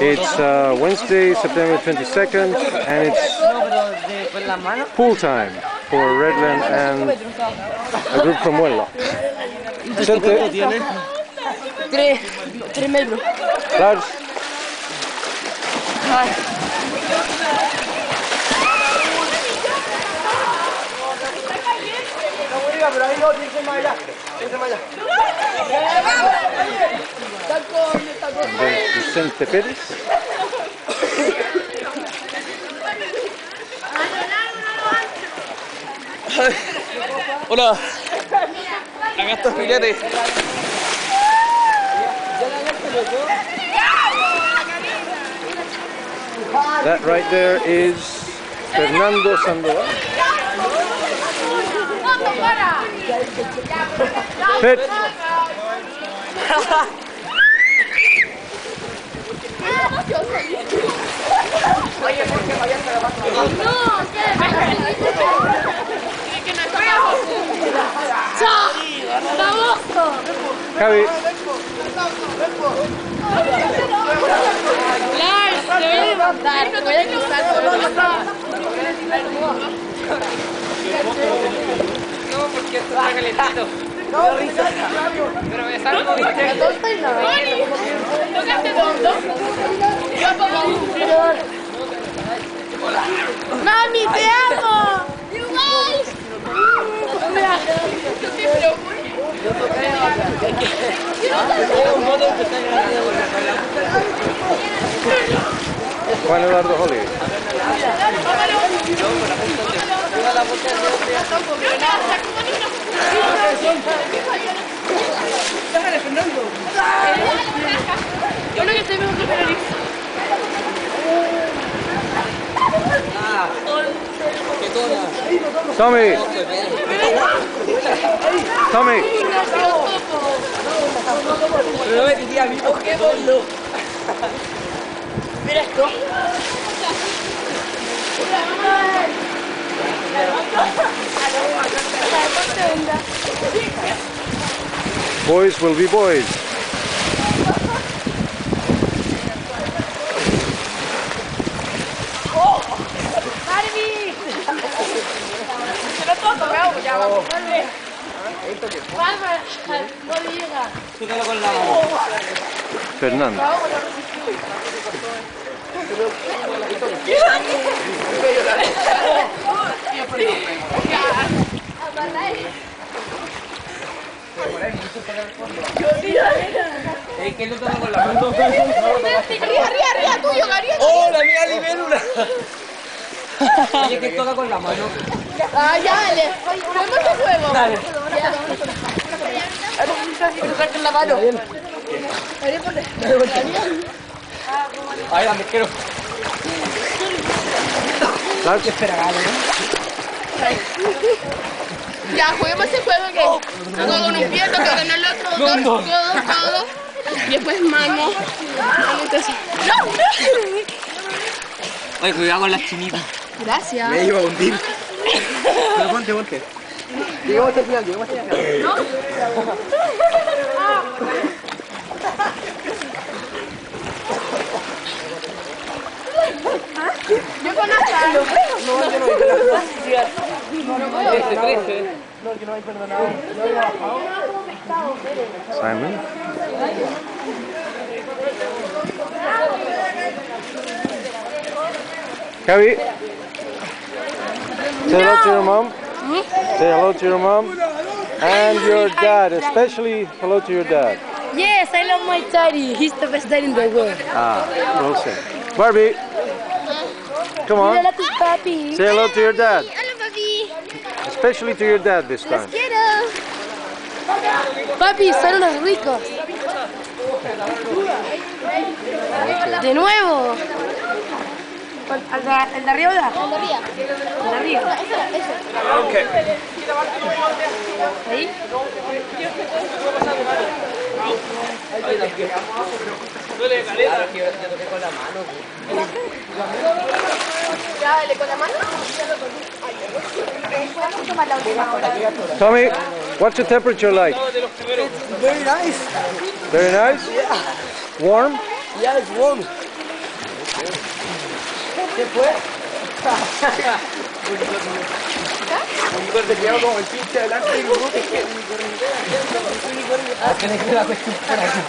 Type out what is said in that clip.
It's uh, Wednesday, September 22nd, and it's pool time for Redland and a group from Huelva. Vicente, Tres, Vicente Pérez, Hola. Acá filete. that right there is Fernando Sandoval. Pit, Javi, Te voy a levantar, te voy a cruzar No, porque esto está calentito. Pero me salgo, ¿viste? Tócate tonto. Mami, te amo. Juan Eduardo. Tommy, Tommy, boys will be boys. Vamos. Bárbara, no con la mano. Fernando. Es que no toca con la mano. Arriba, arriba, arriba, tuyo, Gabriel. ¡Oh, la mía libélula! Oye, que toca con la mano. Ah, ya, dale. ¿Cómo te juego? Dale. La mano. Ay, dame, quiero. Lars, Ya, juguemos ese juego que hago con un pie, toco con el otro, dos, No, no. codo, codo. Y después mano. Mano, entonces. ¡No! Oye, cuidado con las chinitas. Gracias. Me iba a hundir. Pero ponte, ponte. Llegamos hasta el final, llegamos hasta el final. Yo con hasta. No, yo no voy a Trece, trece. Simon. Javi. Say hello to your mom. Say hello to your mom. And your dad, especially hello to your dad. Yes, I love my daddy. He's the best dad in the world. Ah, well said. Barbie. Come on. Hola, tu papi. Say hello to your dad. Hola, papi. Especially to your dad this time. Quiero. Papi, son los ricos. De nuevo. ¿El de, el de arriba o de abajo? El de arriba. El de arriba. Ahí. Duele caleta. Yo toqué con la mano. Ya, dale con la mano. ¿Podemos tomar la última hora? Tommy. What's the temperature like? Very nice. Very nice? Warm? Yeah, it's warm. ¿Qué fue? Un quedó como el pinche adelante y un Tiene que la cuestión por aquí.